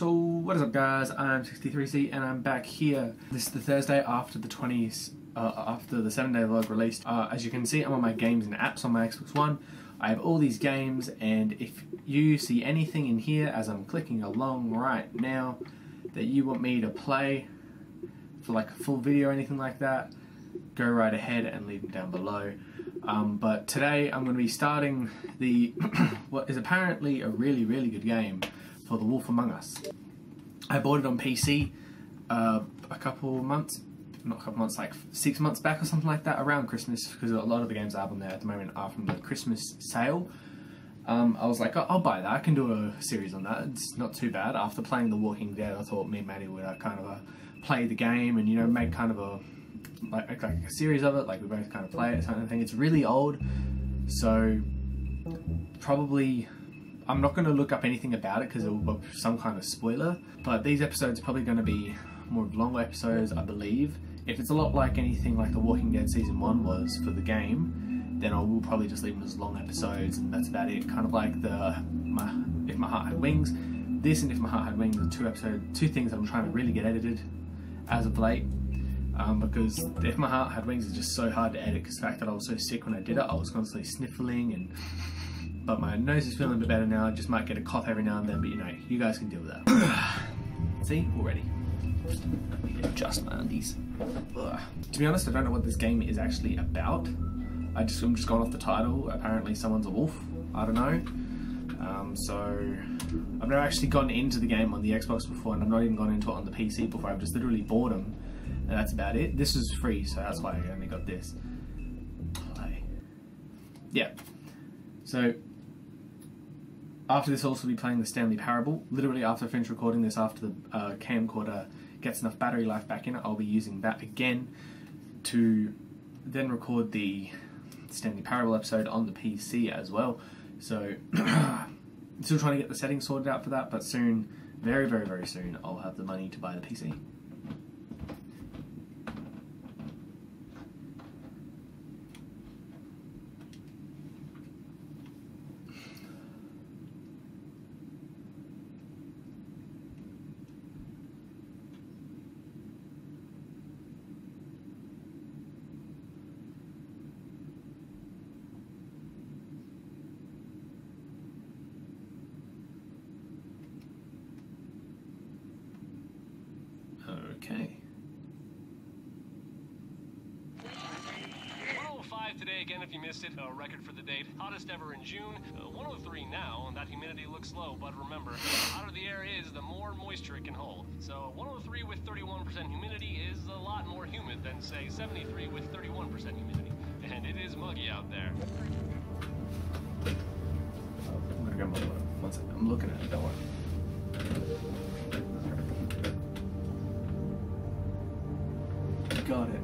So what is up guys, I'm 63C and I'm back here. This is the Thursday after the 20s, uh, after the 7 day vlog released. Uh, as you can see I'm on my games and apps on my Xbox One. I have all these games and if you see anything in here as I'm clicking along right now that you want me to play for like a full video or anything like that, go right ahead and leave them down below. Um, but today I'm going to be starting the what is apparently a really really good game for The Wolf Among Us. I bought it on PC uh, a couple months, not a couple months, like six months back or something like that, around Christmas, because a lot of the games I have on there at the moment are from the Christmas sale. Um, I was like, oh, I'll buy that. I can do a series on that. It's not too bad. After playing The Walking Dead, I thought me and Maddie would uh, kind of uh, play the game and you know make kind of a like, like a series of it. Like we both kind of play it, kind of thing. It's really old, so probably I'm not going to look up anything about it because it will be some kind of spoiler, but these episodes are probably going to be more longer episodes, I believe. If it's a lot like anything like The Walking Dead Season 1 was for the game, then I will probably just leave them as long episodes and that's about it. Kind of like the my, If My Heart Had Wings. This and If My Heart Had Wings are two episode, two things that I'm trying to really get edited as of late. Um, because If My Heart Had Wings is just so hard to edit because the fact that I was so sick when I did it, I was constantly sniffling and but my nose is feeling a bit better now. I just might get a cough every now and then, but you know, you guys can deal with that. See, already. Let me adjust my undies. Ugh. To be honest, I don't know what this game is actually about. I just I'm just going off the title. Apparently, someone's a wolf. I don't know. Um, so I've never actually gone into the game on the Xbox before, and I've not even gone into it on the PC before. I've just literally bought them, and that's about it. This is free, so that's why I only got this. Play. Yeah. So after this, also be playing the Stanley Parable. Literally after I finish recording this, after the uh, camcorder gets enough battery life back in it, I'll be using that again to then record the Stanley Parable episode on the PC as well. So, still trying to get the settings sorted out for that, but soon, very, very, very soon, I'll have the money to buy the PC. Okay. 105 today again if you missed it, a record for the date. Hottest ever in June. Uh, 103 now, and that humidity looks low, but remember, the hotter the air is, the more moisture it can hold. So 103 with 31% humidity is a lot more humid than, say, 73 with 31% humidity. And it is muggy out there. I'm gonna go my One second. I'm looking at it, don't worry. Got it.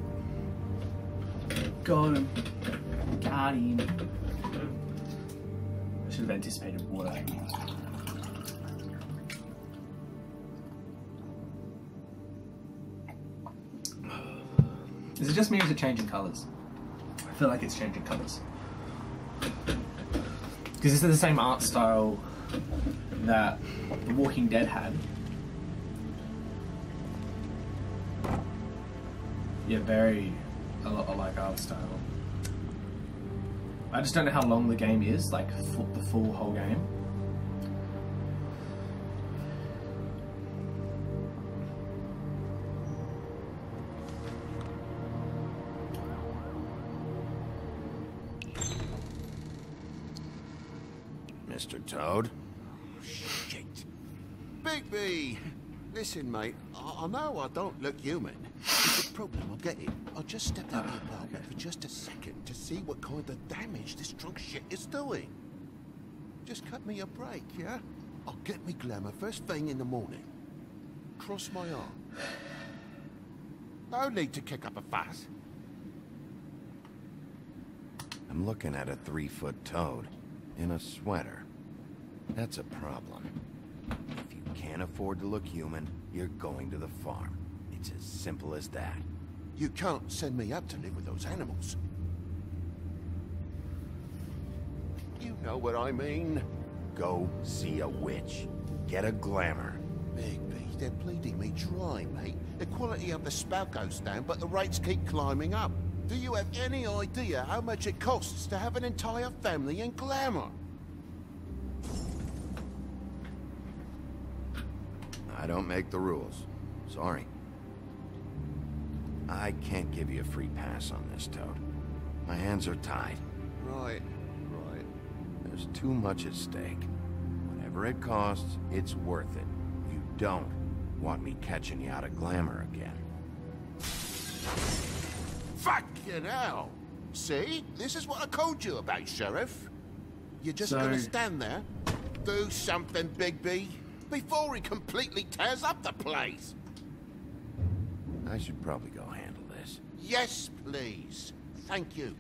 Got him. Got him. Should have anticipated water. Is it just me or is it changing colours? I feel like it's changing colours. Because this is the same art style that The Walking Dead had. Yeah, very a lot alike art style. I just don't know how long the game is, like full, the full whole game. Mr. Toad? Oh, shit. Bigby! Listen, mate, I, I know I don't look human. Problem, I'll get it. I'll just stepped out of the apartment for just a second to see what kind of damage this drunk shit is doing. Just cut me a break, yeah? I'll get me glamour first thing in the morning. Cross my arm. No need to kick up a fuss. I'm looking at a three-foot toad in a sweater. That's a problem. If you can't afford to look human, you're going to the farm. It's as simple as that. You can't send me up to live with those animals. You know what I mean. Go see a witch. Get a glamour. Bigby, they're bleeding me dry, mate. The quality of the spout goes down, but the rates keep climbing up. Do you have any idea how much it costs to have an entire family in glamour? I don't make the rules. Sorry. I can't give you a free pass on this, Toad. My hands are tied. Right, right. There's too much at stake. Whatever it costs, it's worth it. You don't want me catching you out of glamour again. Fucking hell! See? This is what I told you about, Sheriff. You're just So- gonna stand there, do something, Bigby, before he completely tears up the place. I should probably go handle this. Yes, please. Thank you.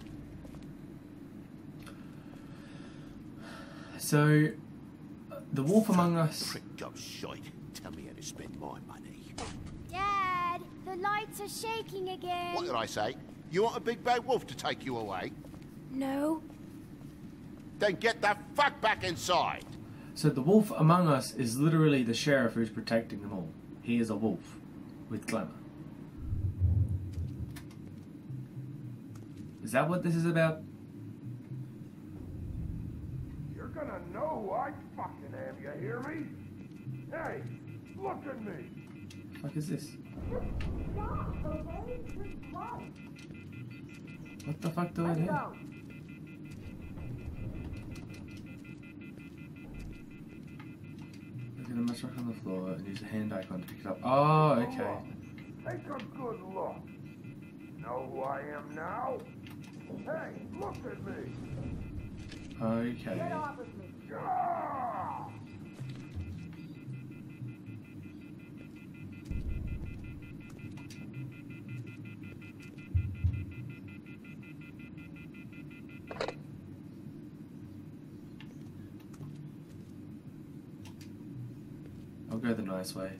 So, uh, the Wolf Among Us. Prick job shite. Tell me how to spend my money. Dad, the lights are shaking again. What did I say? You want a big bad wolf to take you away? No. Then get the fuck back inside. So the Wolf Among Us is literally the sheriff who's protecting them all. He is a wolf with glamour. Is that what this is about? You're gonna know who I fucking am, you hear me? Hey, look at me. What is this? What the fuck do I do? Look at matchbox on the floor and use the hand icon to pick it up. Oh, okay. Take a good look. Know who I am now? Hey, look at me. Okay. Ah! I'll go the nice way.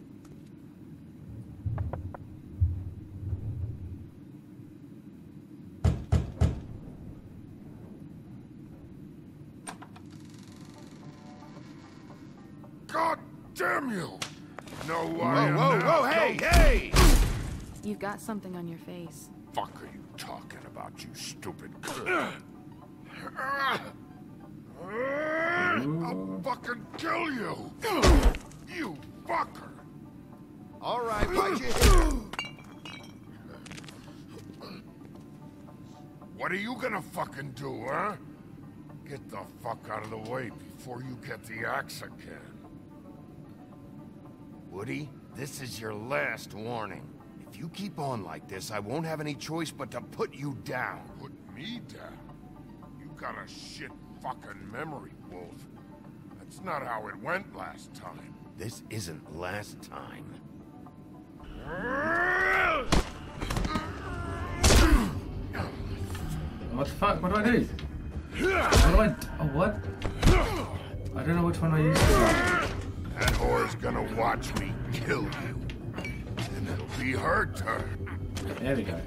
Damn you! Know who I Whoa, whoa, now? whoa, hey, don't hey! You've got something on your face. fuck are you talking about, you stupid? I'll fucking kill you! You fucker! All right, bite your head. What are you gonna fucking do, huh? Get the fuck out of the way before you get the axe again. Woody, this is your last warning. If you keep on like this, I won't have any choice but to put you down. Put me down? You got a shit fucking memory, Wolf. That's not how it went last time. This isn't last time. What the fuck? What do I do? What do I? d- Oh, what? I don't know which one I use. That whore's gonna watch me kill you. And it'll be her turn. There we go.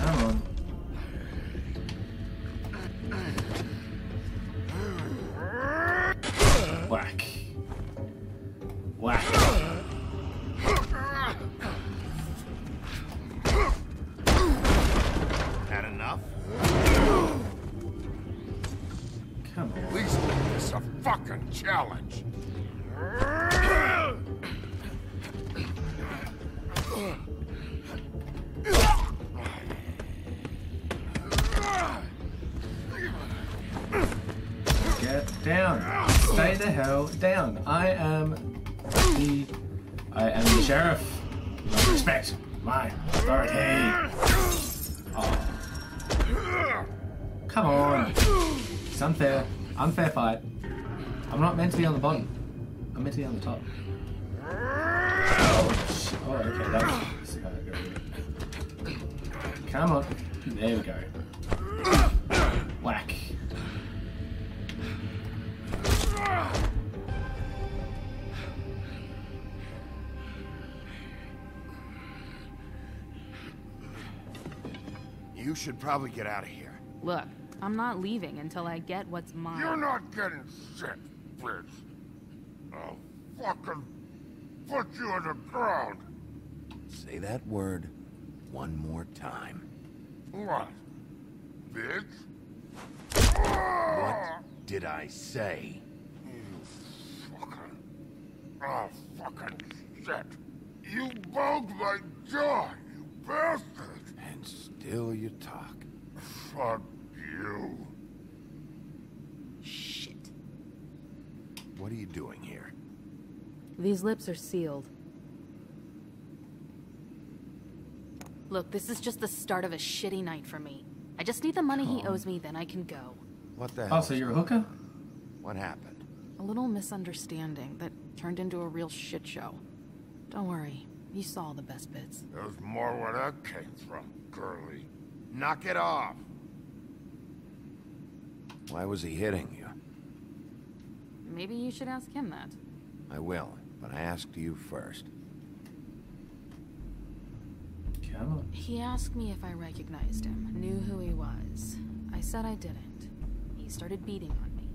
Come on. I'm meant to be on the top. Oh, oh okay. That was. this is how I go. Come on. There we go. Whack. You should probably get out of here. Look, I'm not leaving until I get what's mine. You're not getting shit, bitch. I'll fucking put you on the ground. Say that word one more time. What? Bitch? What ah! did I say? You fucking... Oh, fucking shit. You bugged my jaw, you bastard. And still you talk. Fuck you. Shit. What are you doing? These lips are sealed. Look, this is just the start of a shitty night for me. I just need the money he owes me, then I can go. What the oh, hell? Oh, so you're a hooker? What happened? A little misunderstanding that turned into a real shit show. Don't worry, you saw the best bits. There's more where that came from, girly. Knock it off. Why was he hitting you? Maybe you should ask him that. I will, but I asked you first. Come. He asked me if I recognized him, knew who he was. I said I didn't. He started beating on me.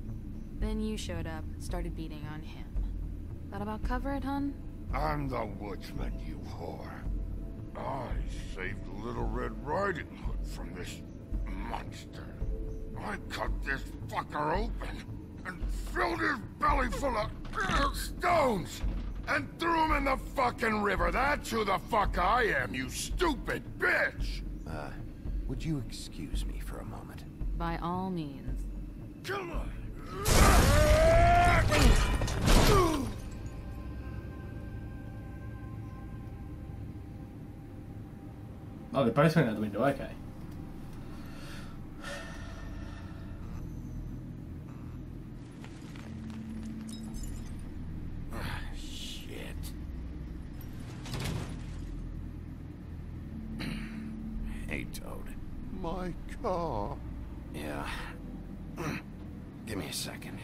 Then you showed up, started beating on him. That about cover it, hun? I'm the woodsman, you whore. I saved Little Red Riding Hood from this monster. I cut this fucker open and filled his belly full of uh, stones and threw him in the fucking river. That's who the fuck I am, you stupid bitch! Uh, would you excuse me for a moment? By all means. Come on! Oh, they both went out the window. Okay. Shit. hey, Toad. My car? Yeah. Give me a second.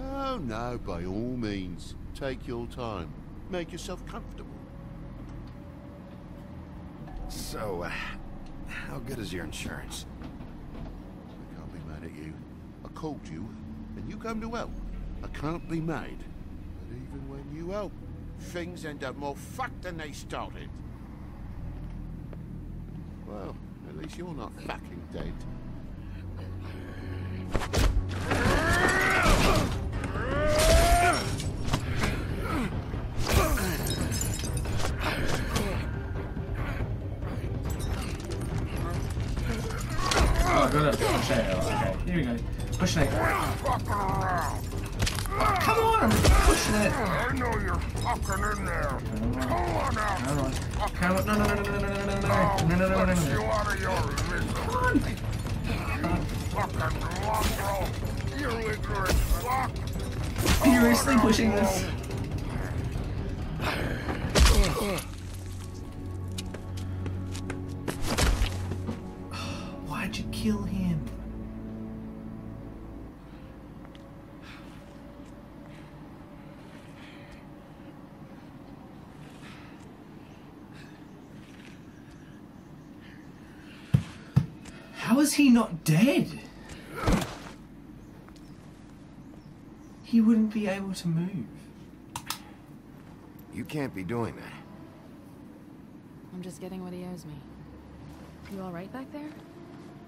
Oh, no, by all means. Take your time. Make yourself comfortable. So, uh, how good is your insurance? I can't be mad at you. I called you, and you come to help. I can't be mad. But even when you help, things end up more fucked than they started. Well, at least you're not fucking dead. No, put no, you. Fucking mongrel! You ignorant fuck! Pushing this. How is he not dead? He wouldn't be able to move. You can't be doing that. I'm just getting what he owes me. You alright back there?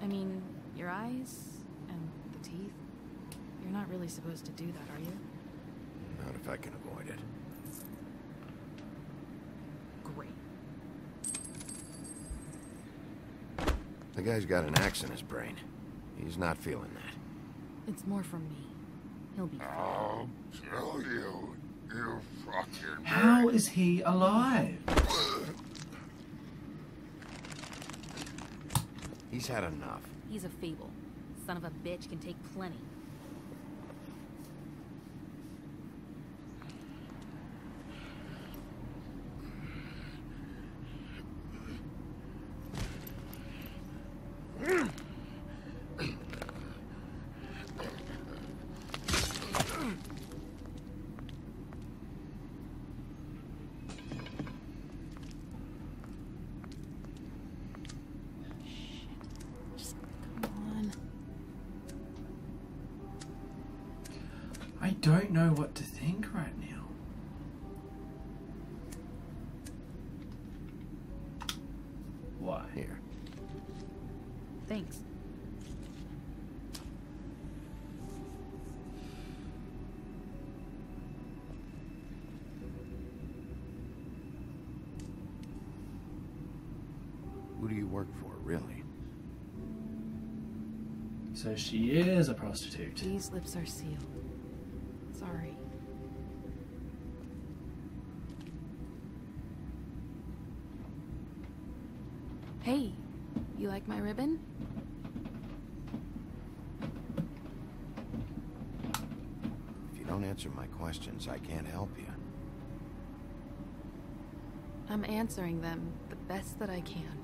I mean, your eyes and the teeth? You're not really supposed to do that, are you? Not if I can avoid it. Great. The guy's got an axe in his brain. He's not feeling that. It's more from me. He'll be fine. I'll kill you, you fucking How is he alive? He's had enough. He's a fable. Son of a bitch can take plenty. Just come on. don't know what to think right now. Why? Here. Thanks. Who do you work for, really? So she is a prostitute. These lips are sealed. Sorry. Hey, you like my ribbon? If you don't answer my questions, I can't help you. I'm answering them the best that I can.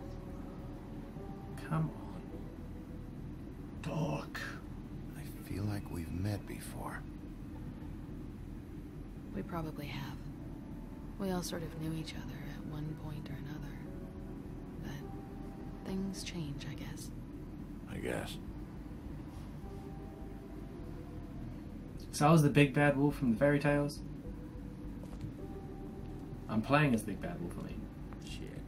Come on. Talk. I feel like we've met before. We probably have. We all sort of knew each other at one point or another. But things change, I guess. I guess. So I was the big bad wolf from the fairy tales. I'm playing as the big bad wolf, I mean. Shit.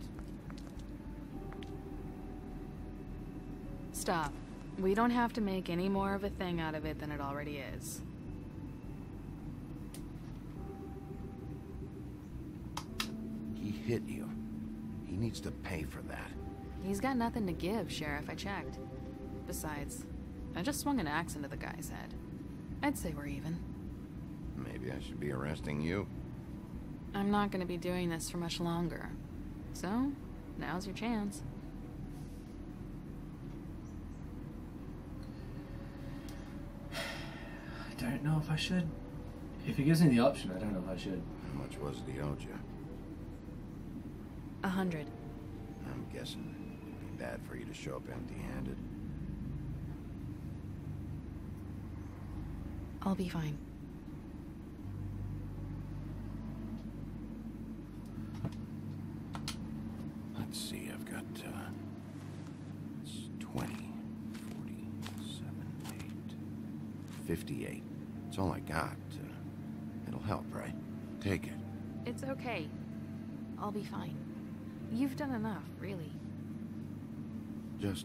Stop. We don't have to make any more of a thing out of it than it already is. He hit you. He needs to pay for that. He's got nothing to give, Sheriff. I checked. Besides, I just swung an axe into the guy's head. I'd say we're even. Maybe I should be arresting you. I'm not gonna be doing this for much longer. So, now's your chance. I don't know if I should. If he gives me the option, I don't know if I should. How much was it he owed you? A hundred. I'm guessing it'd be bad for you to show up empty-handed. I'll be fine. Let's see, I've got, uh, it's 20, 40, 7, 8, 58. It's all I got. Uh, it'll help, right? Take it. It's okay. I'll be fine. You've done enough, really. Just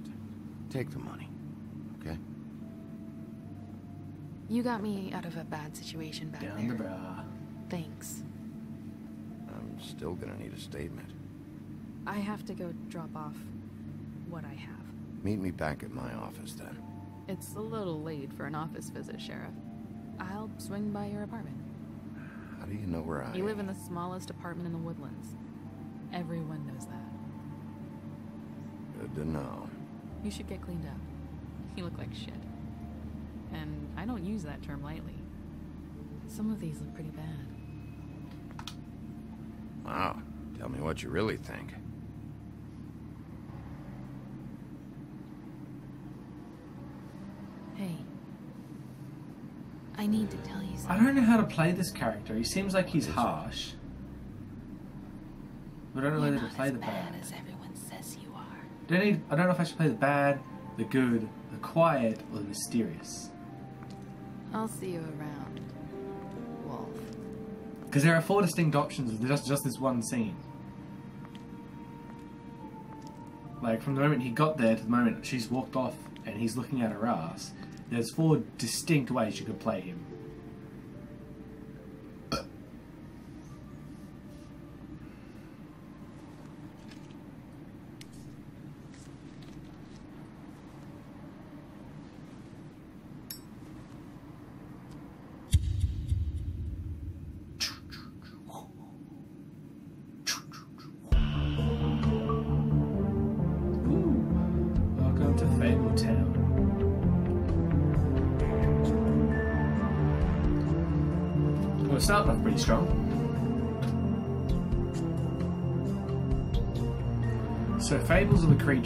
take the money, okay? You got me out of a bad situation back Down there. the bra. Thanks. I'm still gonna need a statement. I have to go drop off what I have. Meet me back at my office then. It's a little late for an office visit, Sheriff. I'll swing by your apartment. How do you know where I You live in the smallest apartment in the woodlands. Everyone knows that. Good to know. You should get cleaned up. You look like shit. And I don't use that term lightly. Some of these look pretty bad. Wow. Tell me what you really think. Hey. I need to tell you something. I don't know how to play this character. He seems like he's harsh. But I don't know You're whether to play as the bad bad. as everyone says you are. Don't need, I don't know if I should play the bad, the good, the quiet, or the mysterious. I'll see you around, Wolf. Because there are four distinct options just, just this one scene. Like, from the moment he got there to the moment she's walked off and he's looking at her ass, there's four distinct ways you could play him.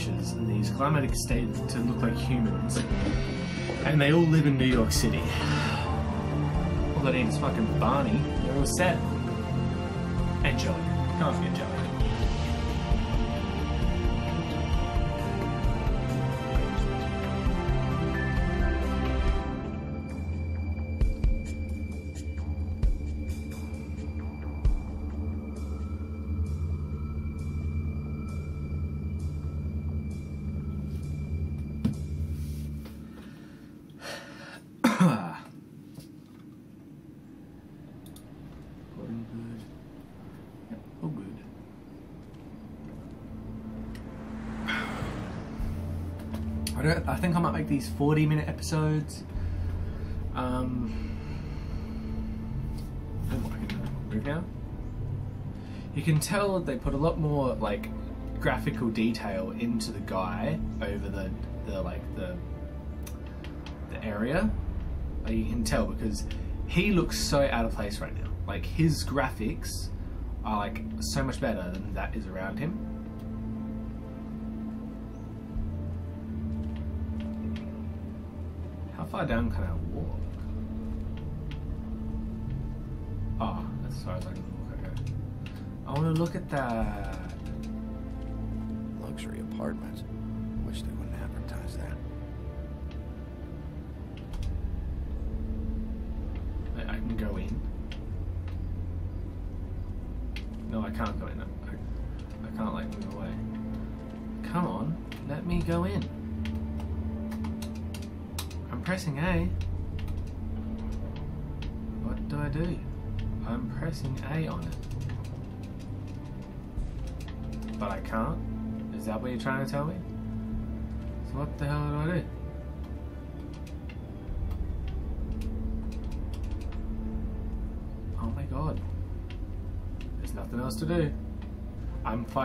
Creatures in these climatic states to look like humans, and they all live in New York City. All they need is fucking Barney. They're all set. And Joey. Can't forget good. Yep, all good. I don't. I think I might make these 40 minute episodes. Um, move now. You can tell they put a lot more like graphical detail into the guy over the, the like the the area. You can tell because he looks so out of place right now. Like his graphics are like so much better than that is around him. How far down can I walk? Oh, that's as far as I can walk. Okay. I want to look at that. Luxury apartments.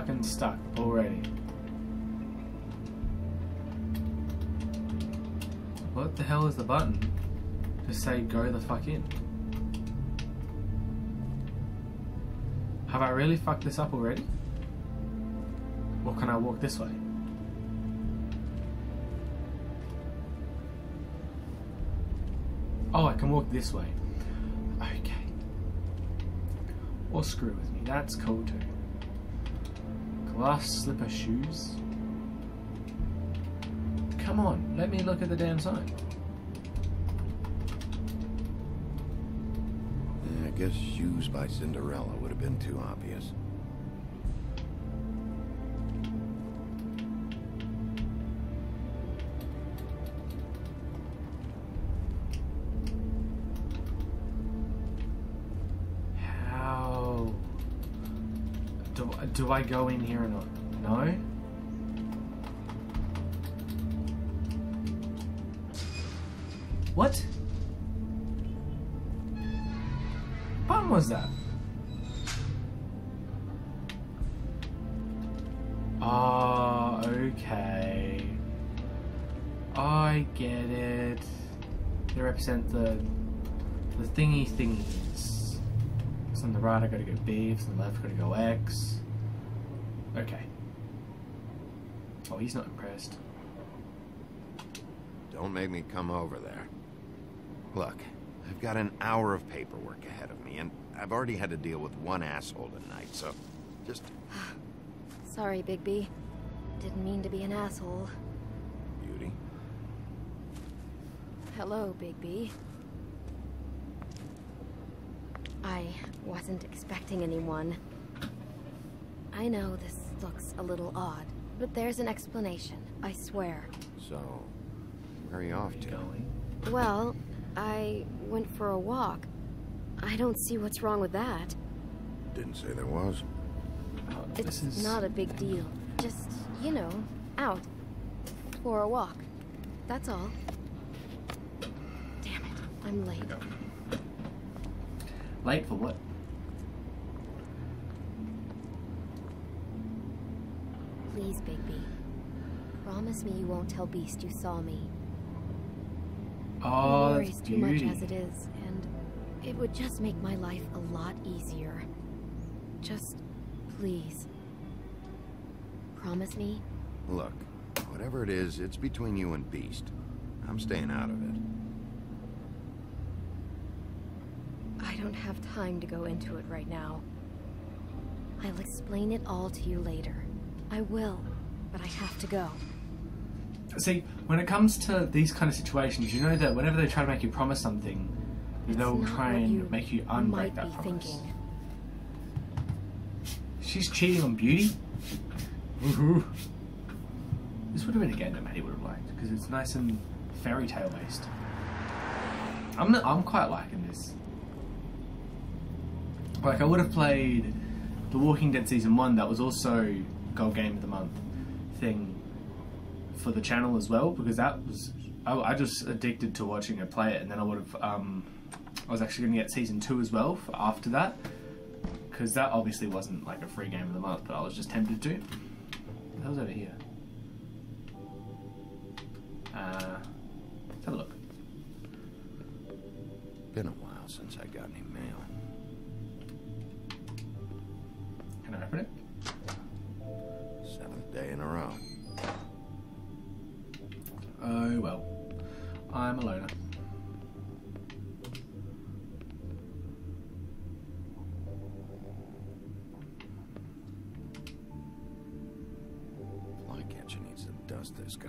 Fucking stuck already. What the hell is the button to say go the fuck in? Have I really fucked this up already? Or can I walk this way? Oh, I can walk this way. Okay. Or screw with me, that's cool too. Glass slipper shoes. Come on, let me look at the damn sign. I guess shoes by Cinderella would have been too obvious. Do I go in here or not? No. What? What was that? Oh, okay. I get it. They represent the the thingy thingies. So on the right I gotta go B, on the left I gotta go X. Okay. Oh, he's not impressed. Don't make me come over there. Look, I've got an hour of paperwork ahead of me, and I've already had to deal with one asshole tonight, so just Sorry, Bigby. Didn't mean to be an asshole. beauty. Hello, Bigby. I wasn't expecting anyone. I know this looks a little odd, but there's an explanation, I swear. So, where are you off to? Going. Well, I went for a walk. I don't see what's wrong with that. Didn't say there was. Oh, It's this is not a big deal. Just, you know, out. For a walk. That's all. Damn it, I'm late. Late for what? Please, Bigby. Promise me you won't tell Beast you saw me. Oh, he that's worries too much as it is, and it would just make my life a lot easier. Just, please. Promise me? Look, whatever it is, it's between you and Beast. I'm staying out of it. I don't have time to go into it right now. I'll explain it all to you later. I will, but I have to go. See, when it comes to these kind of situations, you know that whenever they try to make you promise something, they'll try and make you unbreak that promise. thinking. She's cheating on Beauty. Woohoo! This would have been a game that Maddie would have liked because it's nice and fairy tale based. I'm I'm quite liking this. Like I would have played The Walking Dead season one. That was also Gold Game of the Month thing for the channel as well because that was I, I just addicted to watching her play it, and then I would have um, I was actually going to get season two as well after that because that obviously wasn't like a free game of the month, but I was just tempted to. What was over here? Uh, let's have a look. Been a while since I in a row. Oh well. I'm a loner. Flycatcher needs to dust this guy.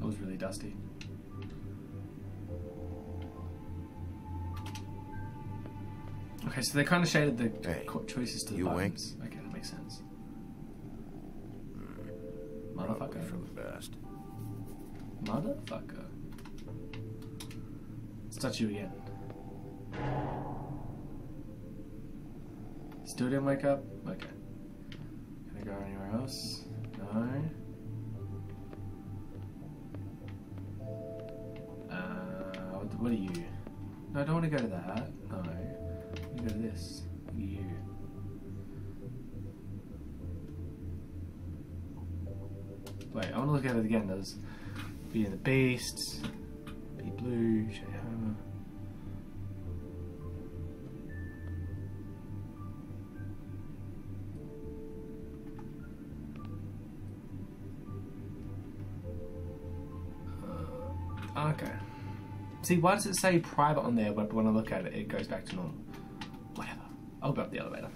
That was really dusty. So they kind of shaded the Hey, choices to the you wink? buttons. Okay, that makes sense. Motherfucker. for the best. Motherfucker. Let's touch you again. Still didn't wake up? Okay. Can I go anywhere else? No. Uh, what, what are you? No, I don't want to go to that. No. This. You. Wait, I want to look at it again. There's Be the Beast, Be Blue, Uh, Okay. See, why does it say private on there, but when I look at it, it goes back to normal? I'll up the elevator.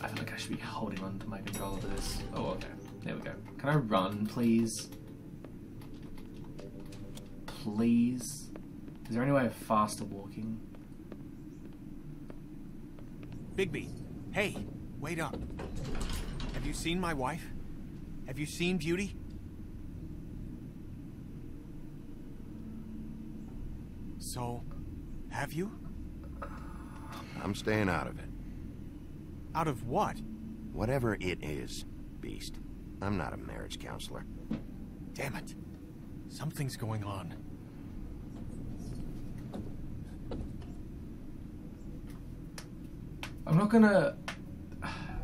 I feel like I should be holding on to my controller for this. Oh, okay. There we go. Can I run, please? Please? Is there any way of faster walking? Bigby, hey, wait up. Have you seen my wife? Have you seen Beauty? So, have you? I'm staying out of it. Out of what? Whatever it is, Beast. I'm not a marriage counselor. Damn it. Something's going on. I'm not gonna,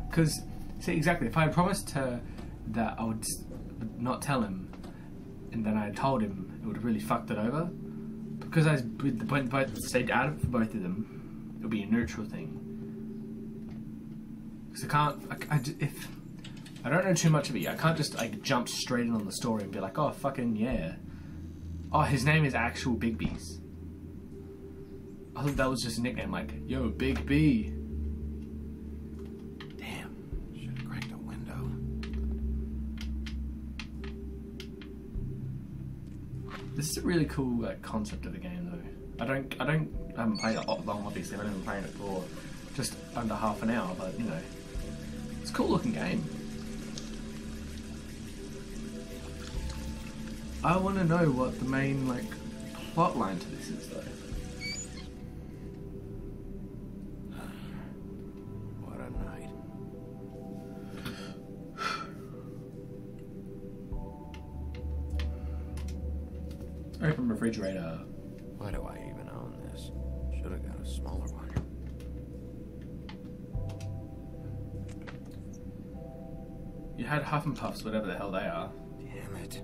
because see exactly. If I had promised her that I would not tell him, and then I had told him, it would have really fucked it over. Because I point both stayed out of both of them, it would be a neutral thing. Because I can't, I if I don't know too much of it I can't just like jump straight in on the story and be like, oh fucking yeah. Oh, his name is actual Big Bees. I thought that was just a nickname, like, yo, Big B. This is a really cool like, concept of the game, though. I don't, I don't, I haven't played it long. Obviously, I've only been playing it for just under half an hour, but you know, it's a cool looking game. I want to know what the main like plot line to this is, though. Refrigerator. Why do I even own this? Should have got a smaller one. You had Huff and Puffs, whatever the hell they are. Damn it.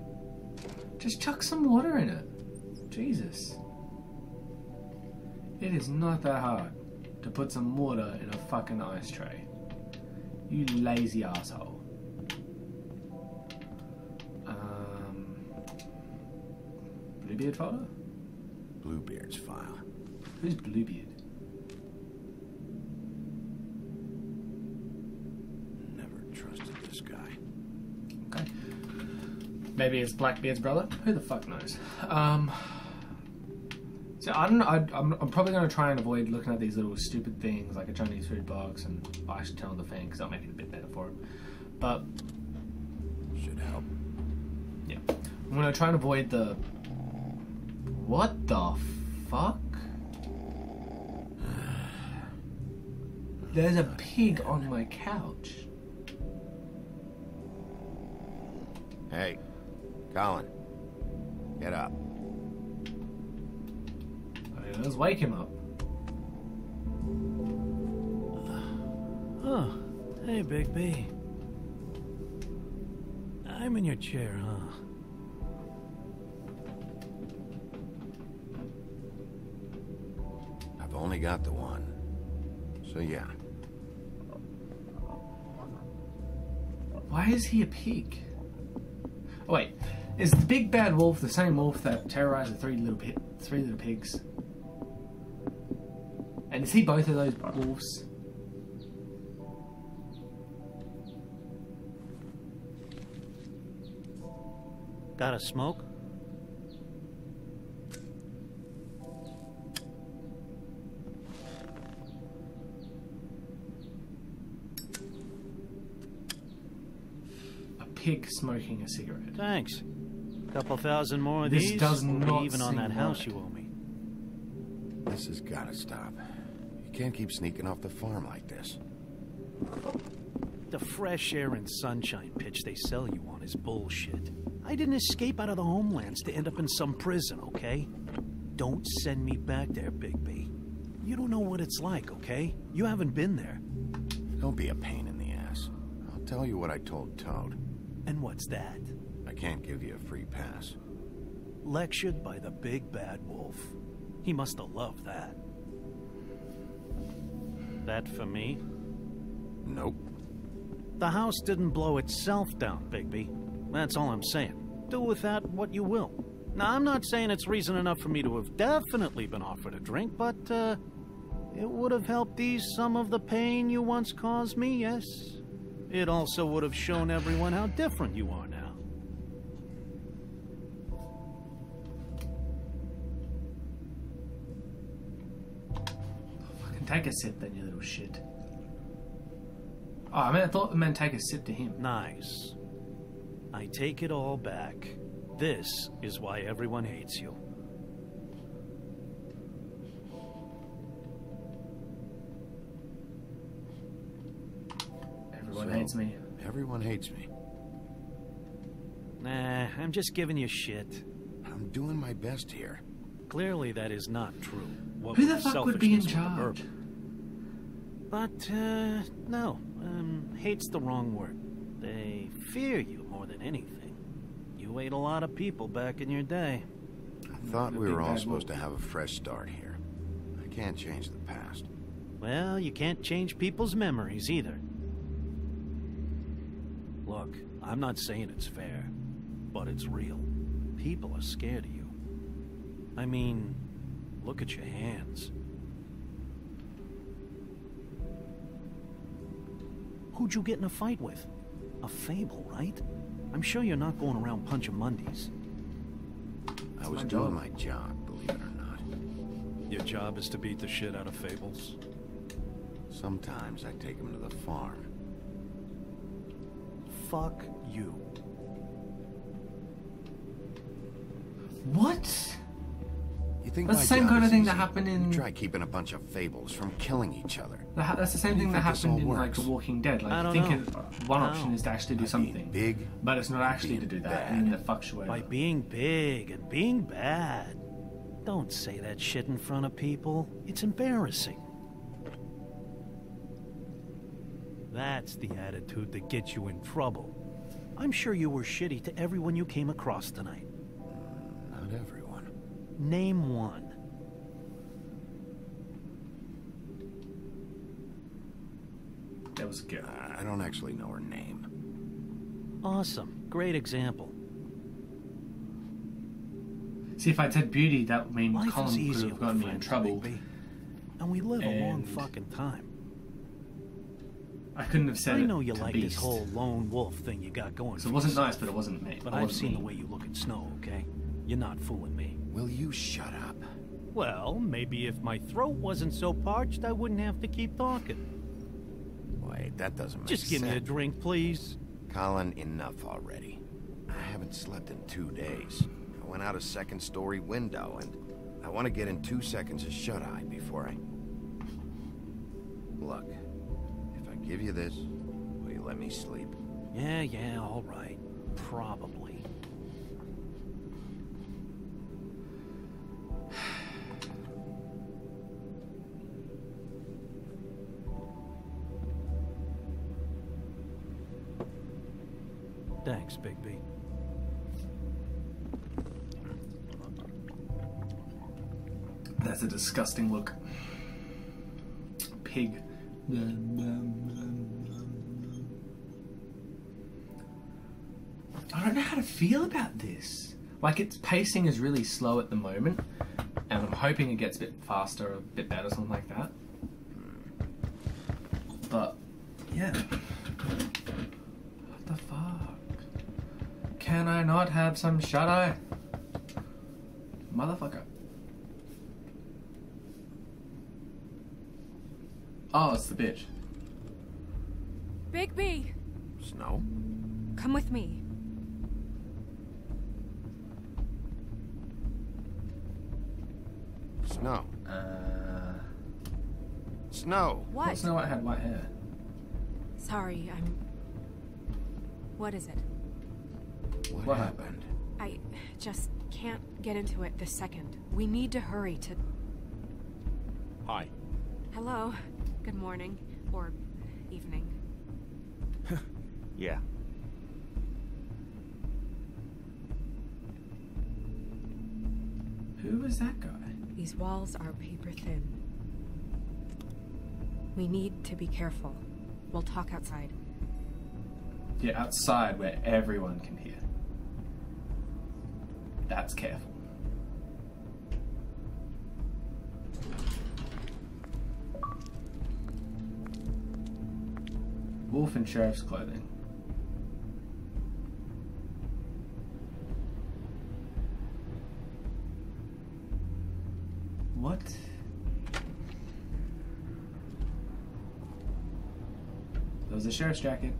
Just chuck some water in it. Jesus. It is not that hard to put some water in a fucking ice tray. You lazy asshole. Bluebeard folder? Bluebeard's file. Who's Bluebeard? Never trusted this guy. Okay. Maybe it's Blackbeard's brother? Who the fuck knows? Um. So I don't know. I, I'm, I'm probably going to try and avoid looking at these little stupid things like a Chinese food box and I should tell the fan because that'll make it a bit better for him. But Should help. yeah, I'm going to try and avoid the. What the fuck? There's a pig on my couch. Hey, Colin. Get up. Let's wake him up. Oh, hey, Big B. I'm in your chair, huh? Only got the one. So yeah. Why is he a pig? Oh, wait, is the big bad wolf the same wolf that terrorized the three little pi- three little pigs? And is he both of those wolves? Got a smoke? Pig smoking a cigarette. Thanks. A Couple thousand more of This these. does we'll be not even on that house right. you owe me. This has gotta stop. You can't keep sneaking off the farm like this. The fresh air and sunshine pitch they sell you on is bullshit. I didn't escape out of the homelands to end up in some prison, okay? Don't send me back there, Big B. You don't know what it's like, okay? You haven't been there. Don't be a pain in the ass. I'll tell you what I told Toad. And what's that? I can't give you a free pass. Lectured by the big bad wolf. He must have loved that. That for me? Nope. The house didn't blow itself down, Bigby. That's all I'm saying. Do with that what you will. Now, I'm not saying it's reason enough for me to have definitely been offered a drink, but, uh, it would have helped ease some of the pain you once caused me, yes? It also would have shown everyone how different you are now. Fucking take a sip then, you little shit. Oh, I mean, I thought the man take a sip to him. Nice. I take it all back. This is why everyone hates you. Everyone So, hates me. Everyone hates me. Nah, I'm just giving you shit. I'm doing my best here. Clearly, that is not true. What Who the fuck would be in selfishness with the charge? But, uh, no. Um, hate's the wrong word. They fear you more than anything. You ate a lot of people back in your day. I thought we were all supposed to have a fresh start here. I can't change the past. Well, you can't change people's memories either. Look, I'm not saying it's fair, but it's real. People are scared of you. I mean, look at your hands. Who'd you get in a fight with? A fable, right? I'm sure you're not going around punching Mundies. I was my doing my job, believe it or not. Your job is to beat the shit out of fables. Sometimes I take them to the farm. Fuck you. What? You think That's the same kind of is thing that happened in- You try keeping a bunch of fables from killing each other. That ha- That's the same thing that happened all in like works? The Walking Dead. Like, I don't think know. it- uh, one How? option is to actually do something, big, but it's not actually to do that, bad. and then it fucks you By being big and being bad. Don't say that shit in front of people. It's embarrassing. That's the attitude that gets you in trouble. I'm sure you were shitty to everyone you came across tonight. Uh, not everyone. Name one. That was a girl. I don't actually know her name. Awesome. Great example. See, if I'd said beauty, that would mean Life Colin is could easier have gotten me in friends, trouble. baby. And we live a long fucking time. I couldn't have said I know you to like Beast. this whole lone wolf thing you got going. So it wasn't yourself. nice, but it wasn't me. But I've seen me. the way you look at snow, okay? You're not fooling me. Will you shut up? Well, maybe if my throat wasn't so parched, I wouldn't have to keep talking. Wait, that doesn't make Just give me a drink, please. Colin, enough already. I haven't slept in two days. I went out a second story window and I want to get in two seconds of shut-eye before I... Look, if I give you this, will you let me sleep? Yeah, yeah, all right. Probably. Thanks, Bigby. That's a disgusting look. Pig. Feel about this. Like its pacing is really slow at the moment, and I'm hoping it gets a bit faster or a bit better, something like that. But yeah. What the fuck? Can I not have some shut eye? Motherfucker. Oh, it's the bitch. Bigby, Snow? come with me. Snow. Uh, Snow! What? Snow White had white hair. Sorry, I'm. What is it? What, What happened? I just can't get into it this second. We need to hurry to. Hi. Hello. Good morning. Or evening. Yeah. Who was that guy? These walls are paper thin. We need to be careful. We'll talk outside. Yeah, outside where everyone can hear. That's careful. Wolf in sheriff's clothing. A sheriff's jacket.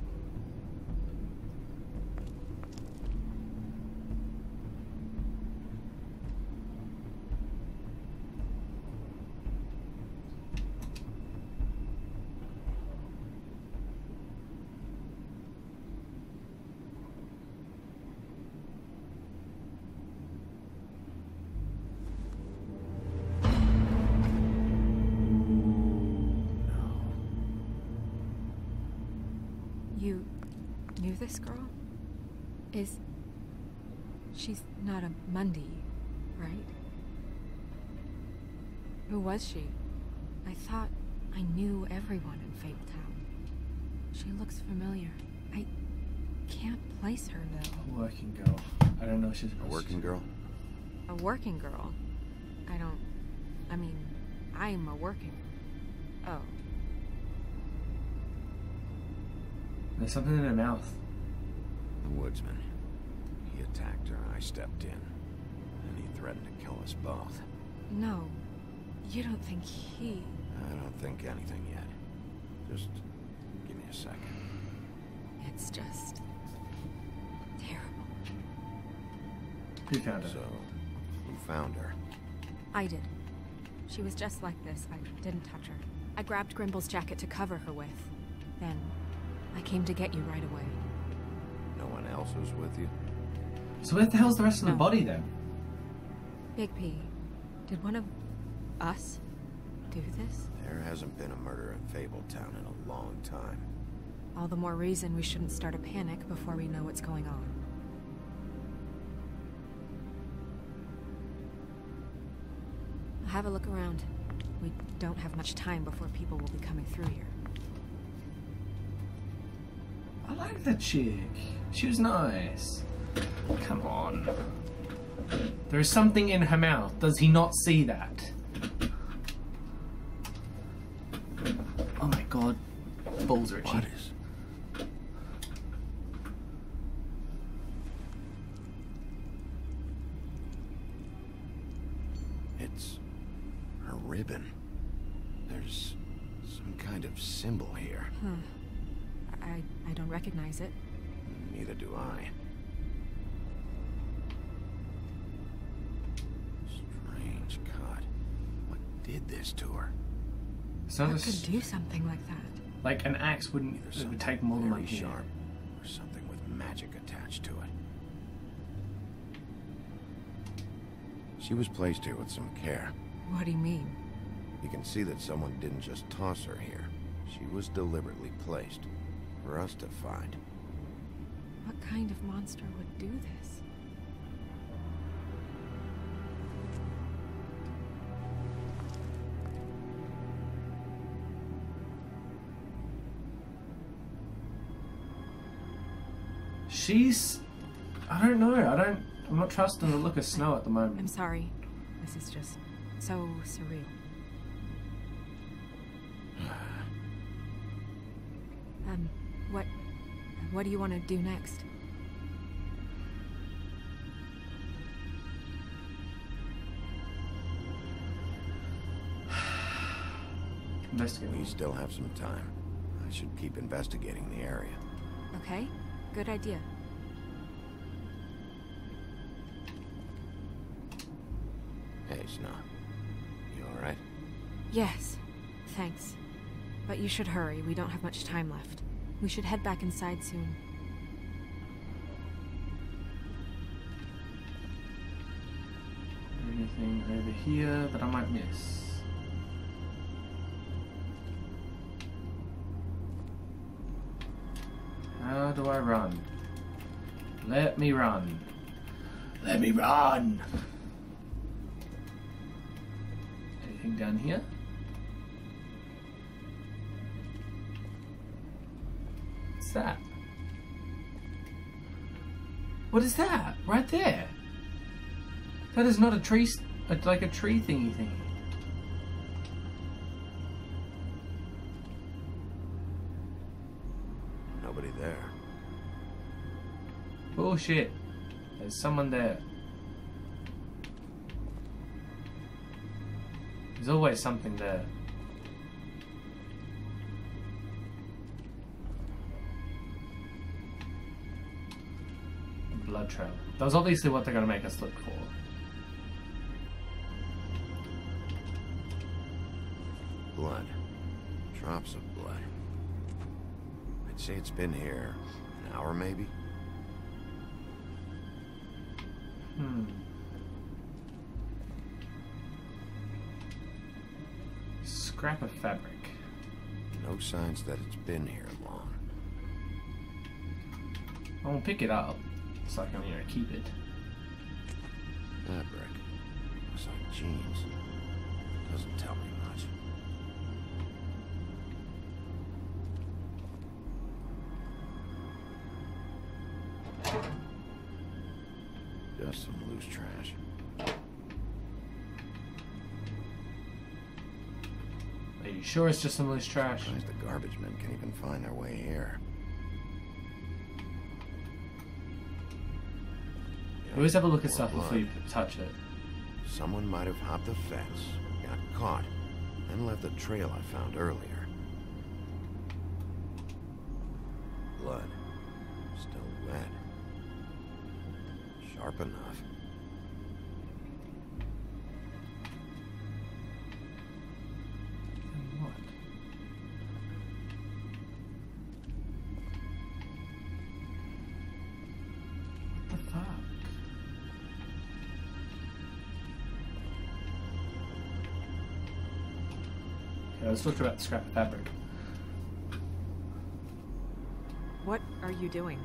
You knew this girl? Is. She's not a Mundy, right? Who was she? I thought I knew everyone in Fabletown. She looks familiar. I can't place her though. A working girl. I don't know if she's A working girl? A working girl? I don't. I mean, I'm a working. Oh. There's something in her mouth. The woodsman. He attacked her, I stepped in. And he threatened to kill us both. No. You don't think he. I don't think anything yet. Just give me a second. It's just. terrible. Who found her? So, who found her? I did. She was just like this. I didn't touch her. I grabbed Grimble's jacket to cover her with. Then, I came to get you right away. No one else was with you? So where the hell's the rest of the body then? Bigby, did one of us do this? There hasn't been a murder in Fabletown in a long time. All the more reason we shouldn't start a panic before we know what's going on. Have a look around. We don't have much time before people will be coming through here. I like that chick. She was nice. Come on. There is something in her mouth. Does he not see that? Oh my god. Balls are itchy. What like axe wouldn't. It would Something take more than very sharp, or something with magic attached to it. She was placed here with some care. What do you mean? You can see that someone didn't just toss her here. She was deliberately placed for us to find. What kind of monster would do this? She's. I don't know. I don't. I'm not trusting the look of Snow at the moment. I'm sorry. This is just so surreal. Um, what what do you want to do next? Investigate. We still have some time. I should keep investigating the area. Okay, good idea. Hey, Snow. You alright? Yes, thanks. But you should hurry. We don't have much time left. We should head back inside soon. Anything over here that I might miss? How do I run? Let me run. Let me run. Down here? What's that? What is that? Right there. That is not a tree, like a tree thingy thing. Nobody there. Bullshit. There's someone there. There's always something there. Blood trail. That was obviously what they're gonna make us look for. Blood. Drops of blood. I'd say it's been here an hour, maybe? Hmm. Scrap of fabric. No signs that it's been here long. I won't pick it up. It's like I'm know, keep it. Fabric. Looks like jeans. Doesn't tell me sure it's just some loose trash? Surprised the garbage men can even find their way here. Always have a look at stuff before blood. you touch it. Someone might have hopped the fence, got caught, and left the trail I found earlier. Blood. Still wet. Sharp enough. Uh, let's talk about the scrap of fabric. What are you doing?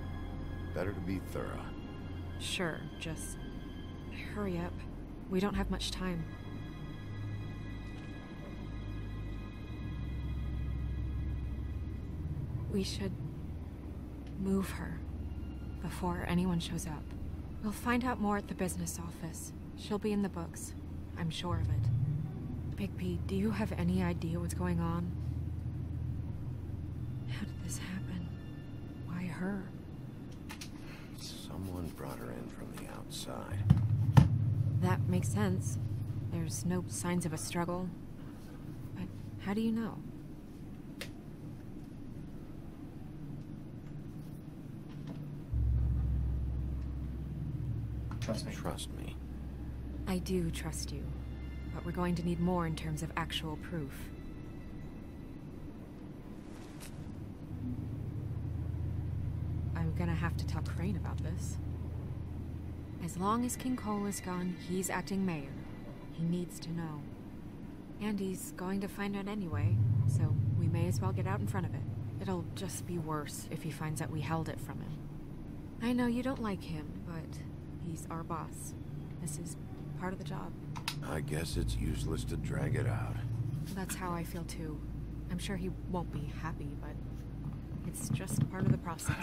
Better to be thorough. Sure, just hurry up. We don't have much time. We should move her before anyone shows up. We'll find out more at the business office. She'll be in the books. I'm sure of it. Bigby, do you have any idea what's going on? How did this happen? Why her? Someone brought her in from the outside. That makes sense. There's no signs of a struggle. But how do you know? Trust me. Trust me. I do trust you. But we're going to need more in terms of actual proof. I'm gonna have to tell Crane about this. As long as King Cole is gone, he's acting mayor. He needs to know. And he's going to find out anyway, so we may as well get out in front of it. It'll just be worse if he finds out we held it from him. I know you don't like him, but he's our boss. This is part of the job. I guess it's useless to drag it out. That's how I feel too. I'm sure he won't be happy, but it's just part of the process.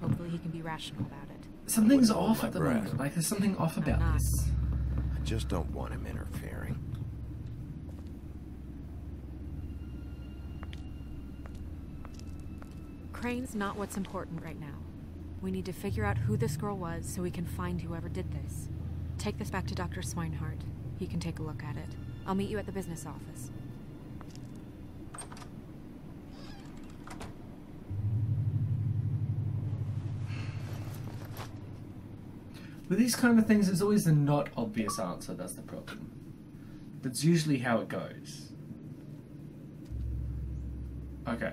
Hopefully he can be rational about it. Something's off at the breath. moment. Like there's something off about not. this. I just don't want him interfering. Crane's not what's important right now. We need to figure out who this girl was so we can find whoever did this. Take this back to Dr. Swineheart. He can take a look at it. I'll meet you at the business office. With these kind of things, there's always the not obvious answer. That's the problem. That's usually how it goes. Okay.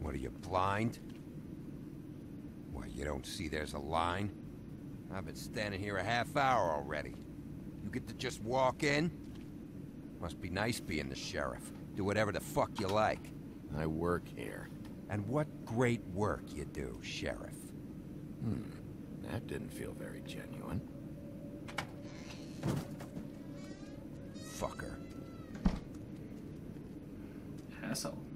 What are you, blind? Why, you don't see there's a line? I've been standing here a half hour already. You get to just walk in? Must be nice being the sheriff. Do whatever the fuck you like. I work here. And what great work you do, sheriff. Hmm. That didn't feel very genuine. Fucker. Asshole.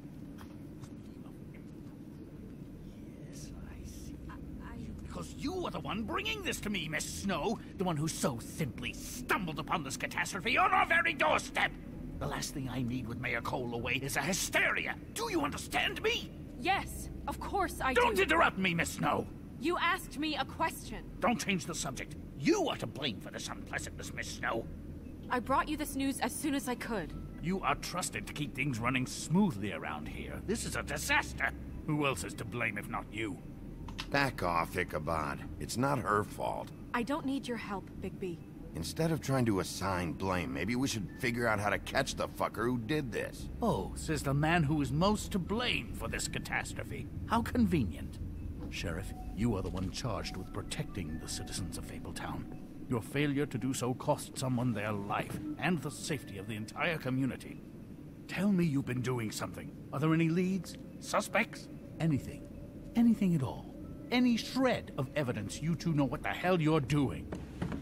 Because you are the one bringing this to me, Miss Snow. The one who so simply stumbled upon this catastrophe on our very doorstep. The last thing I need with Mayor Cole away is a hysteria. Do you understand me? Yes, of course I Don't do. interrupt me, Miss Snow. You asked me a question. Don't change the subject. You are to blame for this unpleasantness, Miss Snow. I brought you this news as soon as I could. You are trusted to keep things running smoothly around here. This is a disaster. Who else is to blame if not you? Back off, Ichabod. It's not her fault. I don't need your help, Bigby. Instead of trying to assign blame, maybe we should figure out how to catch the fucker who did this. Oh, says the man who is most to blame for this catastrophe. How convenient. Sheriff, you are the one charged with protecting the citizens of Fabletown. Your failure to do so cost someone their life and the safety of the entire community. Tell me you've been doing something. Are there any leads? Suspects? Anything. Anything at all. Any shred of evidence you two know what the hell you're doing.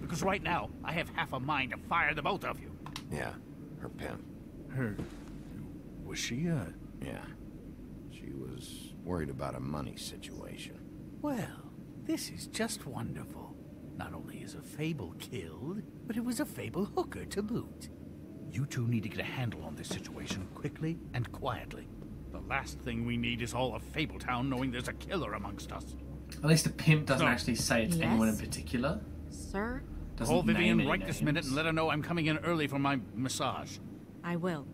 Because right now, I have half a mind to fire the both of you. Yeah, her pimp. Her. Was she, uh. Yeah. She was worried about a money situation. Well, this is just wonderful. Not only is a fable killed, but it was a fable hooker to boot. You two need to get a handle on this situation quickly and quietly. The last thing we need is all of Fabletown knowing there's a killer amongst us. At least a pimp doesn't No. actually say it's anyone in particular. Sir? Doesn't Call Vivian name any right this minute and let her know I'm coming in early for my massage. I will.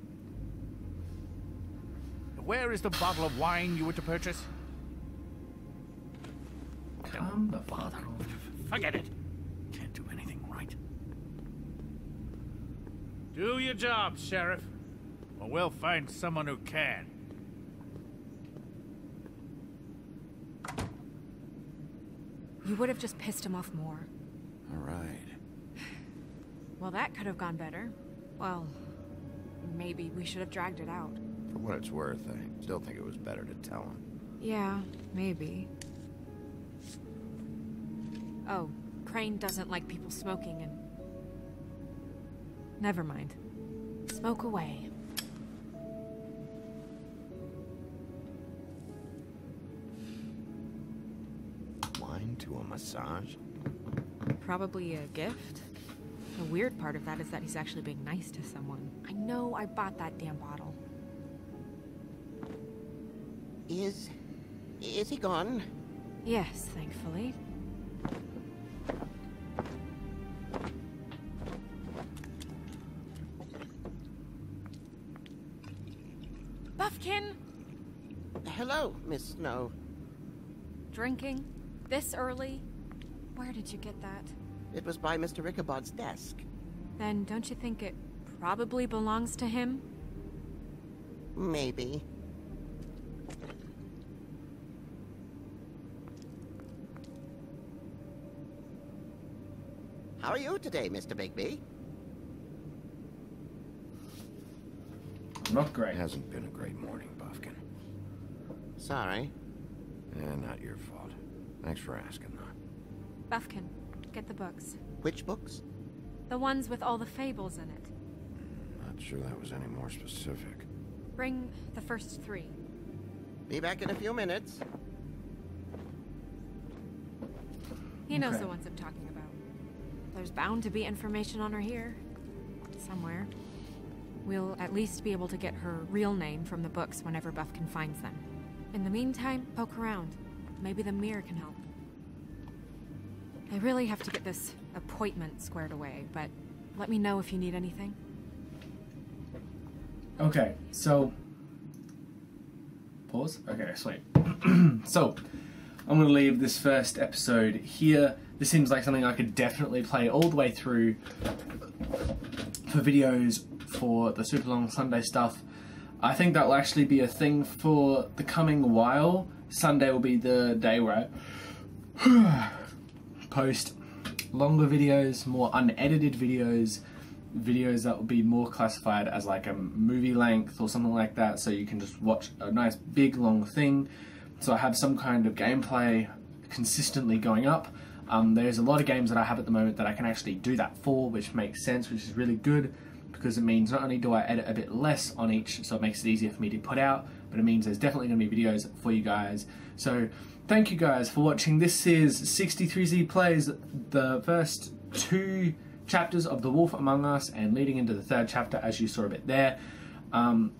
Where is the bottle of wine you were to purchase? Calm um, the fuck down. Forget it. Can't do anything right. Do your job, Sheriff. Or we'll find someone who can. You would have just pissed him off more. All right. Well, that could have gone better. Well, maybe we should have dragged it out. For what it's worth, I still think it was better to tell him. Yeah, maybe. Oh, Crane doesn't like people smoking and... Never mind. Smoke away. Massage? Probably a gift. The weird part of that is that he's actually being nice to someone. I know I bought that damn bottle. Is. is he gone? Yes, thankfully. Buffkin! Hello, Miss Snow. Drinking? This early? Where did you get that? It was by Mr. Ichabod's desk. Then don't you think it probably belongs to him? Maybe. How are you today, Mr. Bigby? Not great. It hasn't been a great morning, Buffkin. Sorry. Eh, not your fault. Thanks for asking, though. Buffkin, get the books. Which books? The ones with all the fables in it. Hmm, not sure that was any more specific. Bring the first three. Be back in a few minutes. He knows Okay. the ones I'm talking about. There's bound to be information on her here. Somewhere. We'll at least be able to get her real name from the books whenever Buffkin finds them. In the meantime, poke around. Maybe the mirror can help. I really have to get this appointment squared away, but let me know if you need anything. Okay, so pause. Okay, sweet. so I'm gonna leave this first episode here. This seems like something I could definitely play all the way through for videos for the super long Sunday stuff. I think that will actually be a thing for the coming while. Sunday will be the day where I post longer videos, more unedited videos, videos that will be more classified as like a movie length or something like that, so you can just watch a nice big long thing. So I have some kind of gameplay consistently going up. Um, there's a lot of games that I have at the moment that I can actually do that for, which makes sense, which is really good because it means not only do I edit a bit less on each, so it makes it easier for me to put out, but it means there's definitely going to be videos for you guys. So thank you guys for watching. This is 63Z Plays, the first two chapters of The Wolf Among Us and leading into the third chapter as you saw a bit there. Um,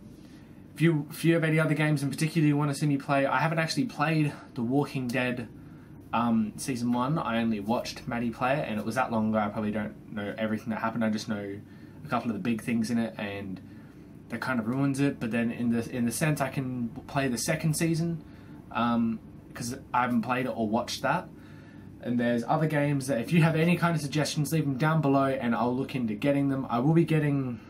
if you, if you have any other games in particular you want to see me play, I haven't actually played The Walking Dead um, season one. I only watched Maddie play it, and it was that long ago. I probably don't know everything that happened. I just know a couple of the big things in it, and that kind of ruins it. But then in the in the sense, I can play the second season because I haven't played it or watched that. And there's other games that if you have any kind of suggestions, leave them down below, and I'll look into getting them. I will be getting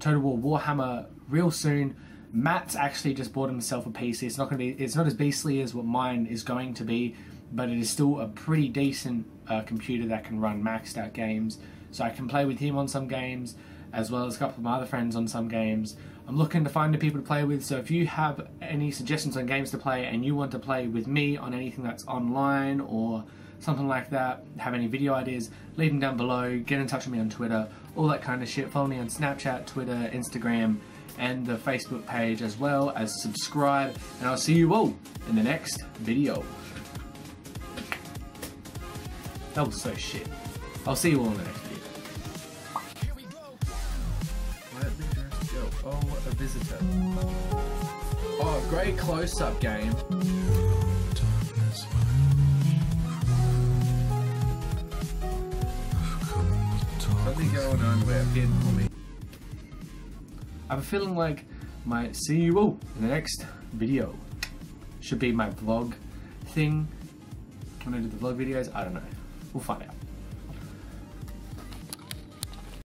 Total War Warhammer real soon. Matt's actually just bought himself a PC. It's not going to be. It's not as beastly as what mine is going to be, but it is still a pretty decent uh, computer that can run maxed out games. So I can play with him on some games, as well as a couple of my other friends on some games. I'm looking to find new people to play with. So if you have any suggestions on games to play and you want to play with me on anything that's online or something like that, have any video ideas, leave them down below. Get in touch with me on Twitter, all that kind of shit. Follow me on Snapchat, Twitter, Instagram, and the Facebook page as well as subscribe. And I'll see you all in the next video. That was so shit. I'll see you all in the next Oh, visitor. Oh, great close-up game. Something going on where hidden for me. I have a feeling like my see you all in the next video. Should be my vlog thing. When I do the vlog videos, I don't know. We'll find out.